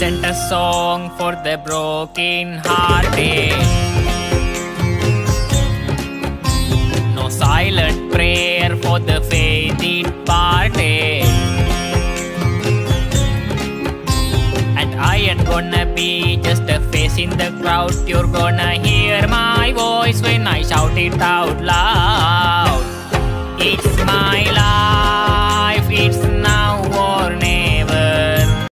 Sent a song for the broken hearted. No silent prayer for the faith departed. And I ain't gonna be just a face in the crowd. You're gonna hear my voice when I shout it out loud. It's my life.